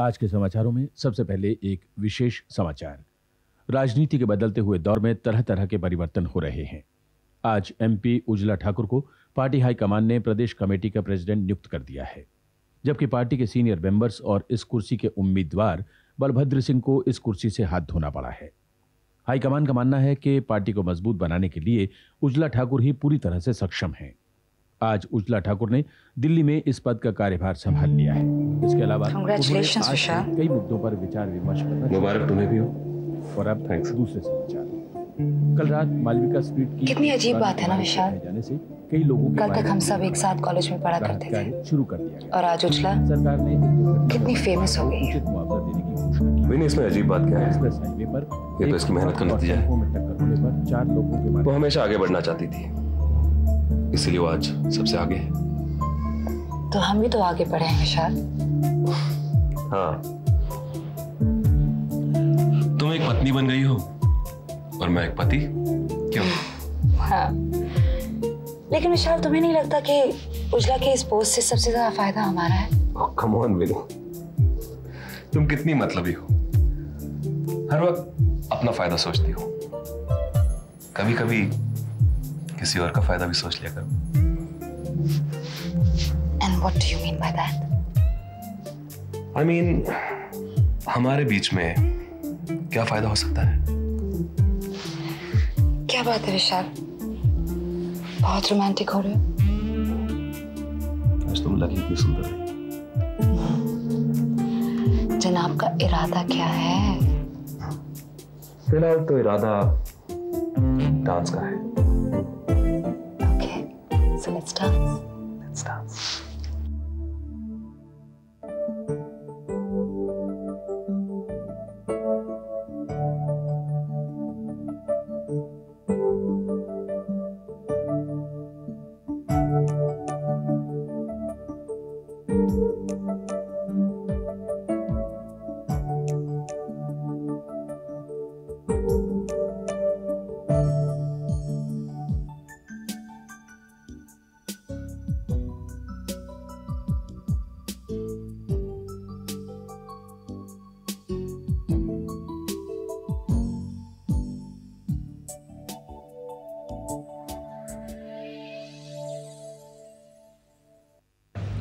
आज के समाचारों में सबसे पहले एक विशेष समाचार। राजनीति के बदलते हुए दौर में तरह तरह के परिवर्तन हो रहे हैं। आज एमपी उजला ठाकुर को पार्टी हाईकमान ने प्रदेश कमेटी का प्रेसिडेंट नियुक्त कर दिया है। जबकि पार्टी के सीनियर मेंबर्स और इस कुर्सी के उम्मीदवार बलभद्र सिंह को इस कुर्सी से हाथ धोना पड़ा है। हाईकमान का मानना है कि पार्टी को मज़बूत बनाने के लिए उजला ठाकुर ही पूरी तरह से सक्षम हैं। आज उजला ठाकुर ने दिल्ली में इस पद का कार्यभार संभाल लिया है। इसके अलावा। कई मुद्दों पर विचार विमर्श करना मुबारक तुम्हें भी हो और अब Thanks. दूसरे समाचार कल रात मालविका स्ट्रीट की कितनी अजीब बात है ना, विशाल? जाने से कई लोगों कल तक हम सब एक साथ कॉलेज में पढ़ा करते थे शुरू कर दिया और आज उजला सरकार ने कितनी famous हो गई है। मुआवजा देने की घोषणा की नहीं इसमें अजीब बात क्या है एक्सप्रेस हाईवे पर ये तो इसकी मेहनत का नतीजा है। टेंपो में टक्कर होने पर चार लोगों के वो हमेशा आगे बढ़ना चाहती थी इसलिए वो आज सबसे आगे है तो हम भी तो आगे बढ़े हैं विशाल हाँ। तुम एक पत्नी बन गई हो और मैं एक पति? क्यों? हाँ। लेकिन विशाल तुम्हें नहीं लगता कि उजला के इस पोस्ट से सबसे ज़्यादा फ़ायदा हमारा है? कम ऑन विनू तुम कितनी मतलबी हो? हर वक्त अपना फ़ायदा सोचती हो। कभी कभी किसी और का फ़ायदा भी सोच लिया करो। Do you mean by that I I mean, हमारे बीच में क्या फ़ायदा हो सकता है? क्या बात है विशाल? बहुत रोमांटिक हो रहे हो। आज तुम लगी इतनी सुंदर है। जनाब का इरादा क्या है? फ़िलहाल तो इरादा डांस का है। ओके सो लेट्स डांस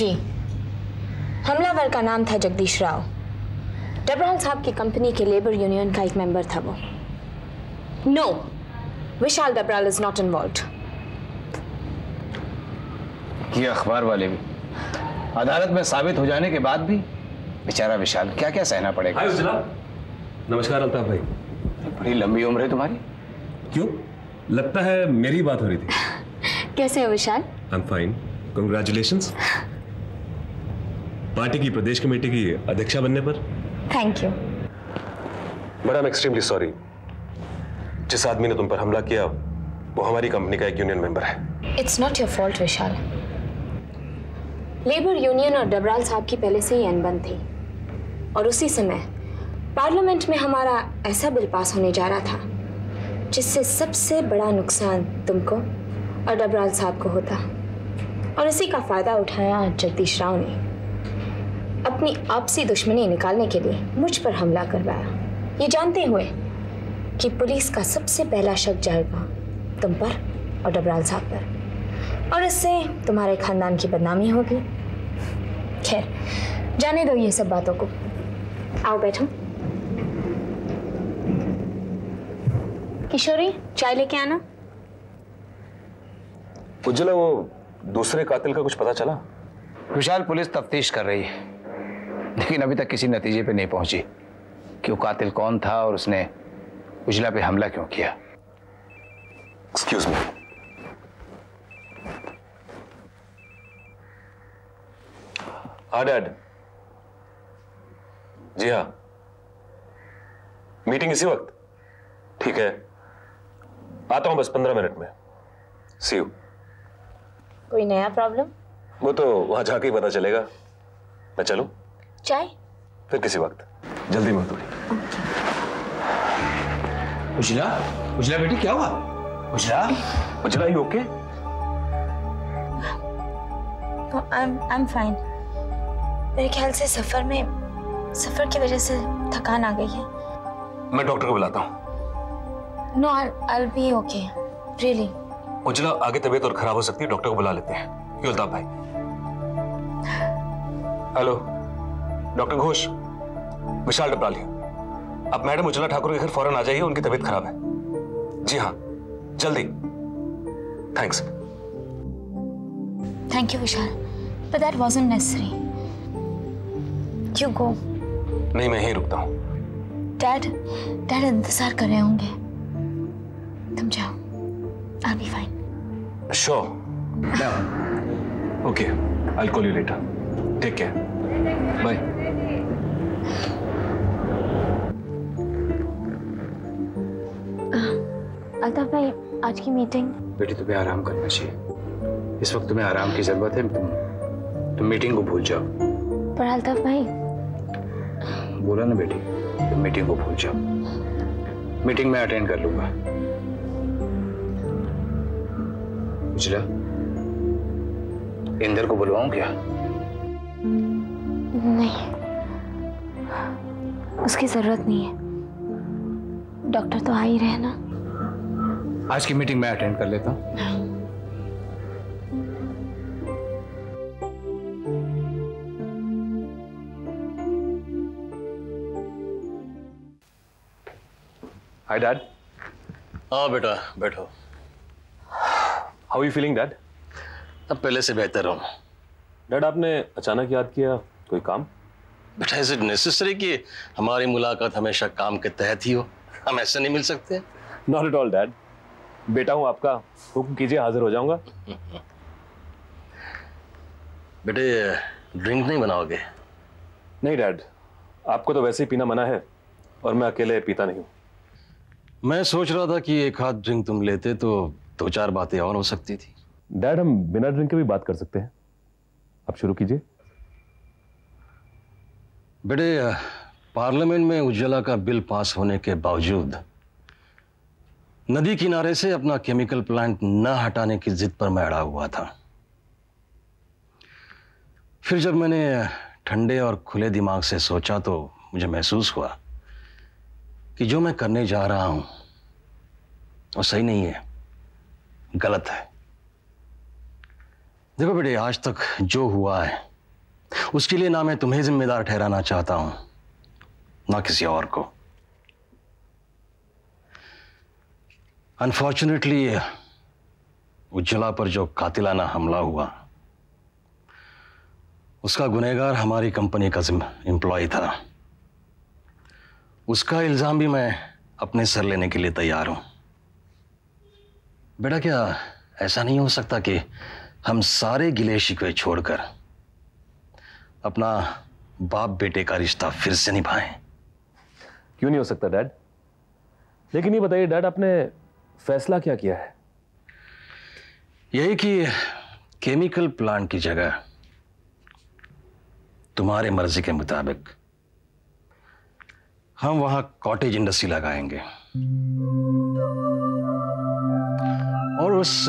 जी। हमलावर का नाम था जगदीश राव। डबराल साहब की कंपनी के लेबर यूनियन का एक मेंबर था वो। No Vishal Dabral is not involve ये अखबार वाले भी। अदालत में साबित हो जाने के बाद भी बेचारा विशाल क्या क्या सहना पड़ेगा? नमस्कार अल्ताफ भाई। बड़ी लंबी उम्र है तुम्हारी। क्यों? लगता है मेरी बात हो रही थी। कैसे हो Vishal? I am fine congratulations party की प्रदेश कमेटी की अध्यक्षा बनने पर? Thank you am extremely sorry जिस आदमी ने तुम पर हमला किया वो हमारी कंपनी का एक यूनियन मेंबर है। It's not your fault Vishal labour union और डबराल साहब की पहले से ही अनबन थी। और उसी समय पार्लियामेंट में हमारा ऐसा बिल पास होने जा रहा था जिससे सबसे बड़ा नुकसान तुमको और डबराल साहब को होता। और इसी का फ़ायदा उठाया जगदीश राव ने। अपनी आपसी दुश्मनी निकालने के लिए मुझ पर हमला करवाया। ये जानते हुए कि पुलिस का सबसे पहला शक जाएगा तुम पर और डबराल साहब पर। और इससे तुम्हारे खानदान की बदनामी होगी। खैर जाने दो ये सब बातों को। आओ बैठो। किशोरी चाय लेके आना। उज्जवला वो दूसरे कातिल का कुछ पता चला? विशाल पुलिस तफ्तीश कर रही है। लेकिन अभी तक किसी नतीजे पे नहीं पहुँची कि वो कातिल कौन था और उसने उजला पे हमला क्यों किया। एक्सक्यूज मी हाँ डैड जी हाँ। मीटिंग इसी वक्त। ठीक है। आता हूँ बस पंद्रह मिनट में। सी यू कोई नया प्रॉब्लम? वो तो वहाँ जाके ही पता चलेगा। मैं चलूँ? चाय? फिर किसी वक्त। जल्दी में थोड़ी उजला उजला बेटी क्या हुआ? उजला? उजला ही ओके आई एम फाइन मेरे ख्याल से सफ़र में सफ़र की वजह से थकान आ गई है। मैं डॉक्टर को बुलाता हूँ। No I be okay really Ujla आगे तबीयत और खराब हो सकती है डॉक्टर को बुला लेते हैं। क्यों भाई? हेलो डॉक्टर घोष विशाल डबराली अब मैडम उजला ठाकुर के घर फ़ौरन आ जाइए उनकी तबीयत खराब है जी हाँ जल्दी thanks thank you Vishal but that wasn't necessary you go नहीं मैं यहीं रुकता हूँ डैड डैड इंतज़ार कर रहे होंगे तुम जाओ I be fine Sure. Now. Okay. I'll call you later. Take care. Altaf भाई आज की मीटिंग बेटी तुम्हें आराम करना चाहिए। इस वक्त तुम्हें आराम की ज़रूरत है तुम तुम मीटिंग को भूल जाओ। पर अल्ताफ भाई बोला ना बेटी तुम मीटिंग को भूल जाओ। मीटिंग में अटेंड कर लूँगा। उजला इंदर को बुलवाऊं क्या? नहीं। उसकी ज़रूरत नहीं है। डॉक्टर तो आ ही रहे ना। आज की मीटिंग मैं अटेंड कर लेता हूँ। Hi, Dad. हाँ बेटा बैठो। How are you feeling, Dad? अब पहले से बेहतर हूँ। डैड आपने अचानक याद किया कोई काम? बेटा इज़ इट नेसेसरी कि हमारी मुलाकात हमेशा काम के तहत ही हो? हम ऐसे नहीं मिल सकते। नॉट एट ऑल डैड बेटा हूँ आपका। हुक्म कीजिए हाजिर हो जाऊँगा। बेटे ड्रिंक नहीं बनाओगे? नहीं डैड आपको तो वैसे ही पीना मना है और मैं अकेले पीता नहीं हूँ। मैं सोच रहा था कि एक हाथ ड्रिंक तुम लेते तो दो चार बातें और हो सकती थी। डैड हम बिना ड्रिंक के भी बात कर सकते हैं। आप शुरू कीजिए। बेटे, पार्लियामेंट में उज्ज्वला का बिल पास होने के बावजूद, नदी किनारे से अपना केमिकल प्लांट न हटाने की जिद पर मैं अड़ा हुआ था। फिर जब मैंने ठंडे और खुले दिमाग से सोचा तो मुझे महसूस हुआ कि जो मैं करने जा रहा हूँ, वो सही नहीं है, गलत है। देखो बेटे, आज तक जो हुआ है उसके लिए ना मैं तुम्हें जिम्मेदार ठहराना चाहता हूँ, ना किसी और को। अनफॉर्चुनेटली उज्ज्वला पर जो कातिलाना हमला हुआ, उसका गुनहगार हमारी कंपनी का एम्प्लॉय था। उसका इल्ज़ाम भी मैं अपने सर लेने के लिए तैयार हूँ। बेटा, क्या ऐसा नहीं हो सकता कि हम सारे गिले शिकवे छोड़कर अपना बाप बेटे का रिश्ता फिर से निभाएँ। क्यों नहीं हो सकता डैड? लेकिन ये बताइए डैड आपने फैसला क्या किया है? यही कि केमिकल प्लांट की जगह तुम्हारे मर्ज़ी के मुताबिक हम वहाँ कॉटेज इंडस्ट्री लगाएँगे। और उस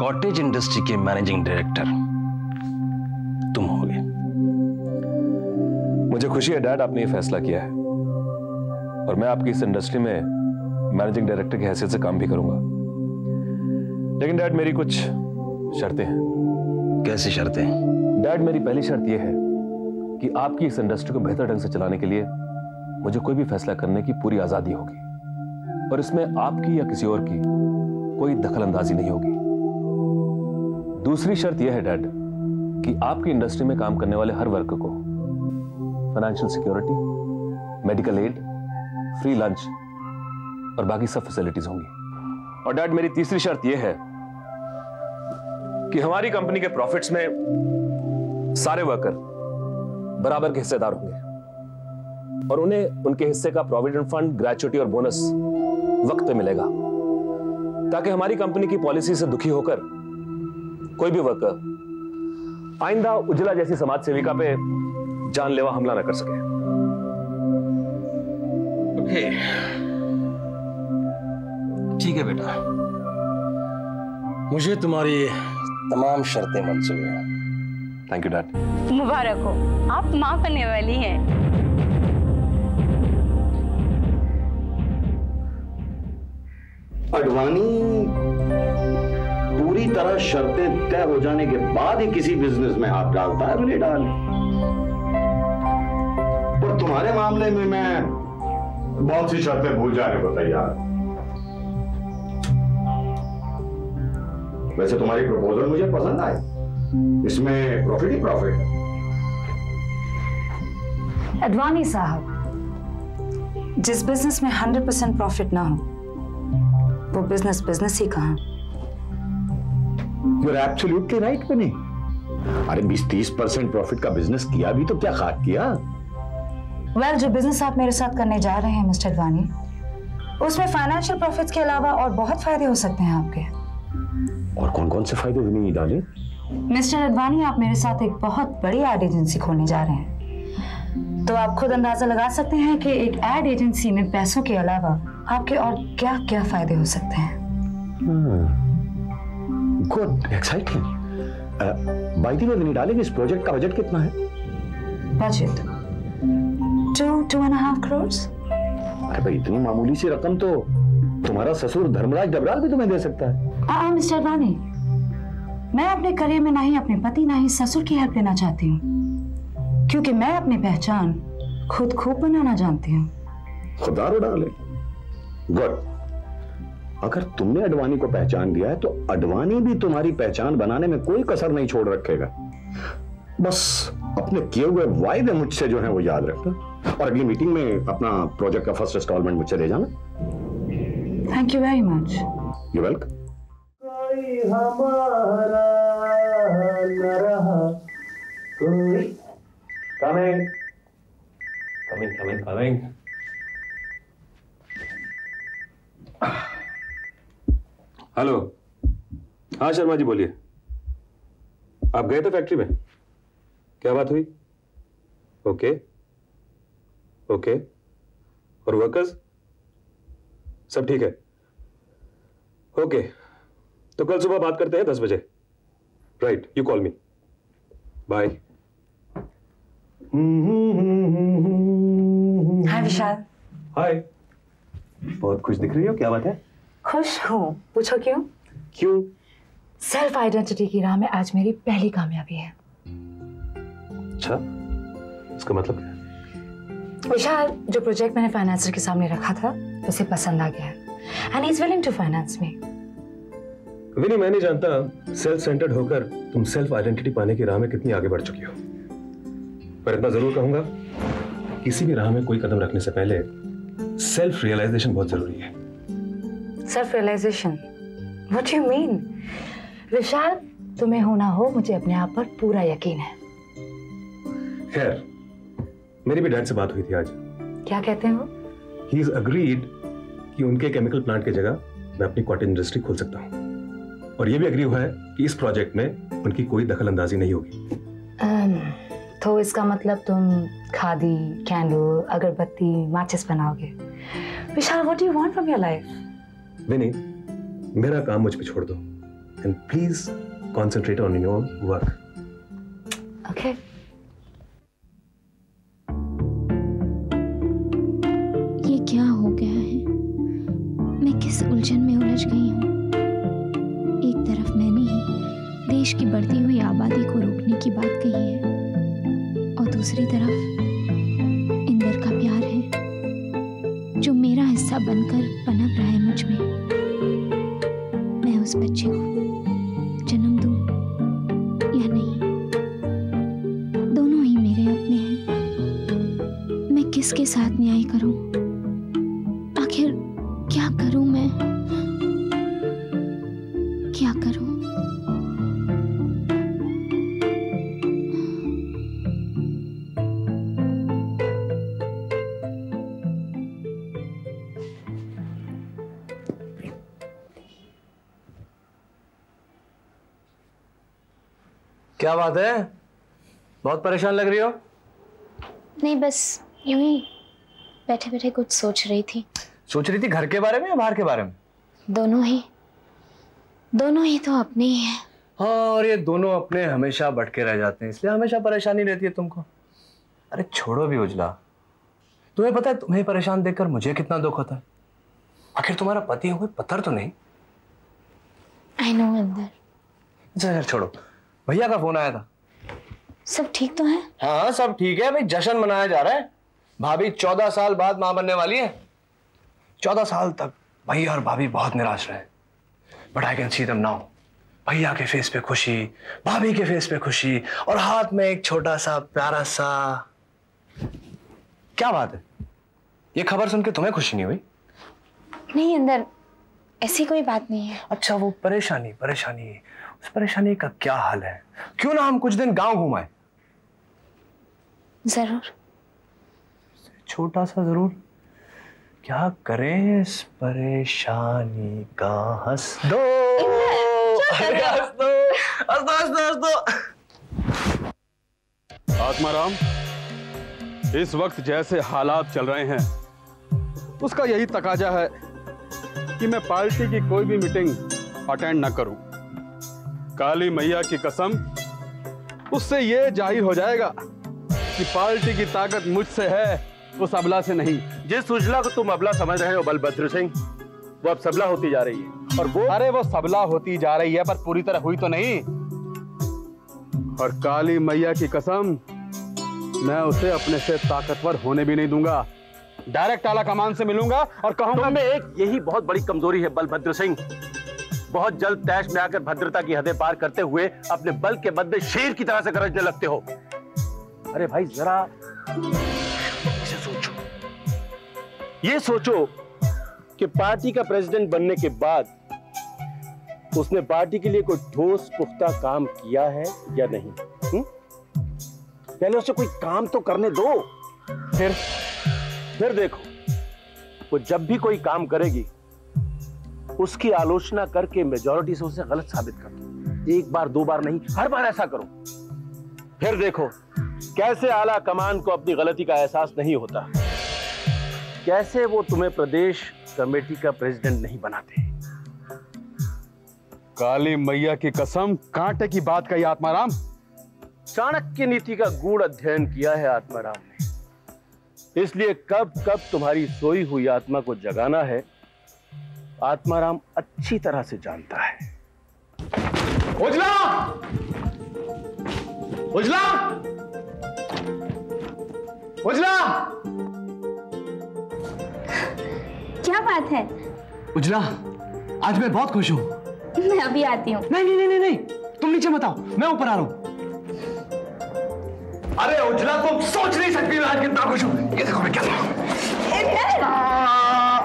कॉटेज इंडस्ट्री के मैनेजिंग डायरेक्टर मुझे खुशी है डैड आपने ये फैसला किया है। और मैं आपकी इस इंडस्ट्री में मैनेजिंग डायरेक्टर की हैसियत से काम भी करूँगा। लेकिन डैड मेरी कुछ शर्तें हैं। कैसी शर्तें? डैड मेरी पहली शर्त यह है कि आपकी इस इंडस्ट्री को बेहतर ढंग से चलाने के लिए मुझे कोई भी फैसला करने की पूरी आज़ादी होगी। और इसमें आपकी या किसी और की कोई दखल अंदाजी नहीं होगी। दूसरी शर्त यह है डैड कि आपकी इंडस्ट्री में काम करने वाले हर वर्ग को financial security medical aid free lunch और बाकी सब फैसिलिटीज़ होंगी। और डैड मेरी तीसरी शर्त यह है कि हमारी कंपनी के प्रॉफिट्स में सारे वर्कर बराबर के हिस्सेदार होंगे। और उन्हें उनके हिस्से का प्रोविडेंट फंड ग्रेचुटी और बोनस वक्त पे मिलेगा। ताकि हमारी कंपनी की पॉलिसी से दुखी होकर कोई भी वर्कर आइंदा उजला जैसी समाज सेविका पे जानलेवा हमला ना कर सके। ओके। ठीक है बेटा। मुझे तुम्हारी तमाम शर्तें मंजूर हैं। थैंक यू डैड मुबारक हो। आप माँ बनने वाली हैं। अडवाणी पूरी तरह शर्तें तय हो जाने के बाद ही किसी बिज़नेस में हाथ डालता है बोले डाल। तुम्हारे मामले में मैं बहुत सी शर्तें भूल जाने को तैयार वैसे तुम्हारी प्रपोजल मुझे पसंद आई। इसमें प्रॉफिट ही प्रॉफिट है। अडवाणी साहब जिस बिज़नेस में 100 परसेंट प्रॉफिट ना हो वो बिज़नेस बिज़नेस ही कहा? यू आर एब्सोल्युटली राइट बनी अरे 20-30 परसेंट प्रॉफिट का बिज़नेस किया भी तो क्या खाक किया? वेल जो बिज़नेस आप मेरे साथ करने जा रहे हैं मिस्टर अडवाणी उसमें फाइनेंशियल प्रॉफिट्स के अलावा और बहुत फ़ायदे हो सकते हैं आपके। और कौन कौन से फ़ायदे भी नहीं डाले मिस्टर अडवाणी आप मेरे साथ एक बहुत बड़ी एड एजेंसी खोलने जा रहे हैं। तो आप खुद अंदाज़ा लगा सकते हैं कि एक एड एजेंसी में पैसों के अलावा आपके और क्या क्या फ़ायदे हो सकते हैं। Good exciting by the way डालेंगे इस प्रोजेक्ट का बजट कितना है? बजट अरे भाई इतनी मामूली सी रकम तो तुम्हारा ससुर धर्मराज डबराल भी तुम्हें दे सकता है। आ, मिस्टर अडवाणी मैं अपने करियर में ना ही अपने पति ना ही ससुर की हेल्प लेना चाहती हूँ क्योंकि मैं अपनी पहचान खुद खूब बनाना जानती हूँ। खुदा रो डाले गुड अगर तुमने अडवाणी को पहचान दिया है तो अडवाणी भी तुम्हारी पहचान बनाने में कोई कसर नहीं छोड़ रखेगा। बस अपने किए हुए वायदे मुझसे जो है वो याद रखना। और अगली मीटिंग में अपना प्रोजेक्ट का फ़र्स्ट इंस्टॉलमेंट मुझसे दे जाना। Thank you very much you welcome. Hello हाँ शर्मा जी बोलिए। आप गए थे फैक्ट्री में? क्या बात हुई? Okay okay. और वर्कर्स सब ठीक है? ओके तो कल सुबह बात करते हैं दस बजे। Right you call me bye hi Vishal hi बहुत खुश दिख रही हो? क्या बात है? खुश हूँ। पूछो क्यों? क्यों? सेल्फ आइडेंटिटी की राह में आज मेरी पहली कामयाबी है। अच्छा। इसका मतलब? क्या विशाल जो प्रोजेक्ट मैंने फाइनेंसर के सामने रखा था उसे पसंद आ गया है। And is willing to finance me Vini मैं नहीं जानता सेल्फ सेंटर्ड होकर तुम सेल्फ आइडेंटिटी पाने की राह में कितनी आगे बढ़ चुकी हो। पर इतना ज़रूर कहूँगा किसी भी राह में कोई कदम रखने से पहले सेल्फ रियलाइजेशन बहुत ज़रूरी है। Self realisation what you mean Vishal तुम्हें होना हो मुझे अपने आप पर पूरा यकीन है। खैर मेरी भी डैड से बात हुई थी आज। क्या कहते हैं वो? ही इज़ अग्रीड कि उनके केमिकल प्लांट की जगह मैं अपनी कॉटेज इंडस्ट्री खोल सकता हूँ। और ये भी अग्री हुआ है कि इस प्रोजेक्ट में उनकी कोई दखल अंदाजी नहीं होगी। um, तो इसका मतलब तुम खादी कैंडल अगरबत्ती माचिस बनाओगे। Vishal what do you want from your life Vini मेरा काम मुझ पे छोड़ दो। And please concentrate on your work हिस्सा बनकर पनप रहा है मुझमें। मैं उस बच्चे को जन्म दू या नहीं? दोनों ही मेरे अपने हैं। मैं किसके साथ न्याय करूँ? क्या बात है? बहुत परेशान लग रही हो? नहीं बस यूँ ही बैठे बैठे कुछ सोच रही थी। सोच रही थी घर के बारे में या बाहर के बारे में? दोनों ही। दोनों ही तो अपने ही हैं। हाँ और ये दोनों अपने हमेशा भटके रह जाते हैं इसलिए हमेशा परेशानी रहती है तुमको। अरे छोड़ो भी उजला। तुम्हें पता है तुम्हें परेशान देखकर मुझे कितना दुख होता है। आखिर तुम्हारा पति हुए पत्थर तो नहीं? आई नो अंदर। अच्छा यार छोड़ो। भैया का फ़ोन आया था। सब ठीक तो है? हाँ सब ठीक है। भाई जश्न मनाया जा रहा है। भाभी चौदह साल बाद माँ बनने वाली है। चौदह साल तक भैया और भाभी बहुत निराश रहे। बट आई कैन सी दम नाउ भैया के फेस पे खुशी भाभी के फेस पे खुशी और हाथ में एक छोटा सा प्यारा सा। क्या बात है? ये खबर सुन के तुम्हें खुशी नहीं हुई? नहीं अंदर ऐसी कोई बात नहीं है। अच्छा वो परेशानी परेशानी। उस परेशानी का क्या हाल है? क्यों ना हम कुछ दिन गाँव घुमाए? ज़रूर। छोटा सा ज़रूर। क्या करें इस परेशानी का हंस दो अरे हंस दो हंस दो हंस दो हंस दो आत्माराम इस वक्त जैसे हालात चल रहे हैं उसका यही तकाजा है कि मैं पार्टी की कोई भी मीटिंग अटेंड ना करूँ। काली मैया की कसम उससे यह ज़ाहिर हो जाएगा कि पार्टी की ताकत मुझसे है उस अबला से नहीं। जिस उजला को तुम अबला समझ रहे हो बलभद्र सिंह वो अब सबला होती जा रही है। और वो अरे वो सबला होती जा रही है पर पूरी तरह हुई तो नहीं। और काली मैया की कसम मैं उसे अपने से ताकतवर होने भी नहीं दूँगा। डायरेक्ट आला कमान से मिलूँगा और कहूँगा मैं एक यही बहुत बड़ी कमज़ोरी है बलभद्र सिंह। बहुत जल्द तैश में आकर भद्रता की हदें पार करते हुए अपने बल के बदले शेर की तरह से गरजने लगते हो। अरे भाई, जरा इसे सोचो। ये सोचो कि पार्टी का प्रेसिडेंट बनने के बाद उसने पार्टी के लिए कोई ठोस, पुख्ता काम किया है या नहीं? हुँ? पहले उसे कोई काम तो करने दो। फिर फिर देखो, वो जब भी कोई काम करेगी उसकी आलोचना करके मेजोरिटी से उसे गलत साबित कर दो एक बार दो बार नहीं हर बार ऐसा करो। फिर देखो कैसे आला कमान को अपनी गलती का एहसास नहीं होता? कैसे वो तुम्हें प्रदेश कमेटी का प्रेसिडेंट नहीं बनाते? काली मैया की कसम कांटे की बात कही आत्माराम। चाणक्य नीति का गूढ़ अध्ययन किया है आत्माराम ने। इसलिए कब कब तुम्हारी सोई हुई आत्मा को जगाना है आत्माराम अच्छी तरह से जानता है। उजला! उजला! उजला! क्या बात है? उजला आज मैं बहुत खुश हूँ। मैं अभी आती हूँ। नहीं नहीं नहीं नहीं तुम नीचे मत आओ मैं ऊपर आ रहा हूँ। अरे उजला तुम सोच नहीं सकती मैं आज कितना खुश हूँ। ये देखो मैं क्या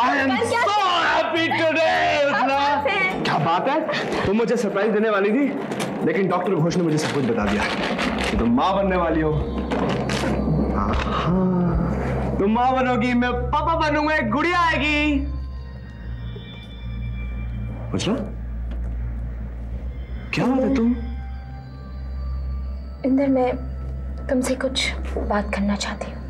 I am so happy today Ujla क्या बात है? तुम मुझे सरप्राइज़ देने वाली थी, लेकिन डॉक्टर घोष ने मुझे सब कुछ बता दिया। कि तुम माँ बनने वाली हो। तुम माँ बनोगी, मैं पापा बनूँगा, एक गुड़िया आएगी। उजला क्या बात है तुम? इंदर, मैं तुमसे कुछ बात करना चाहती हूँ।